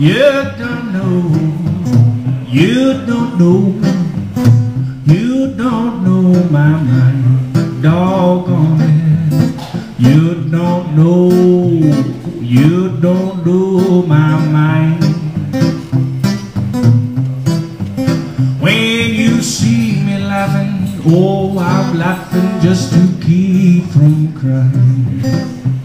You don't know, you don't know, you don't know my mind, doggone it. You don't know, you don't know my mind. When you see me laughing, oh, I'm laughing just to keep from crying.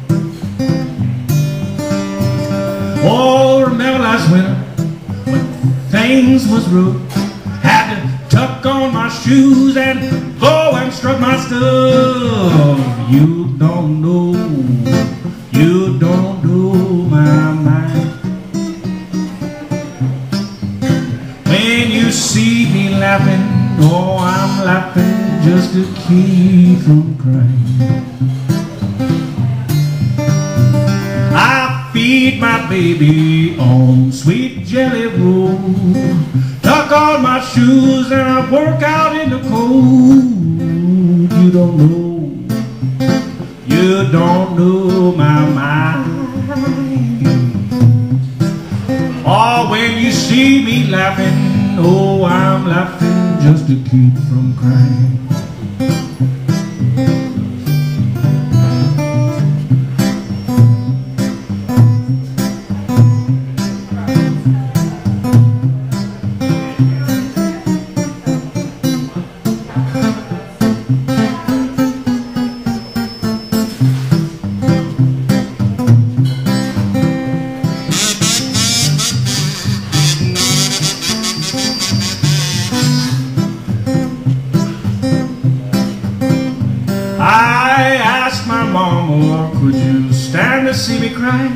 Things was rough. Had to tuck on my shoes and go and strut my stuff. You don't know, you don't know my mind. When you see me laughing, oh, I'm laughing just to keep from crying. Feed my baby on sweet jelly roll. Tuck on my shoes and I work out in the cold. You don't know, you don't know my mind. Oh, when you see me laughing, oh, I'm laughing just to keep from crying. Could you stand to see me cry?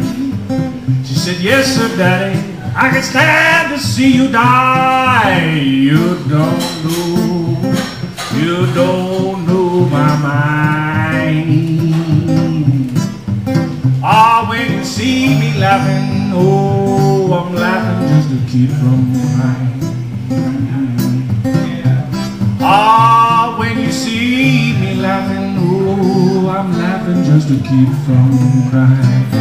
She said, yes, sir, daddy, I can stand to see you die. You don't know, you don't know my mind. Ah, when you see me laughing, oh, I'm laughing just to keep from crying. To keep from crying.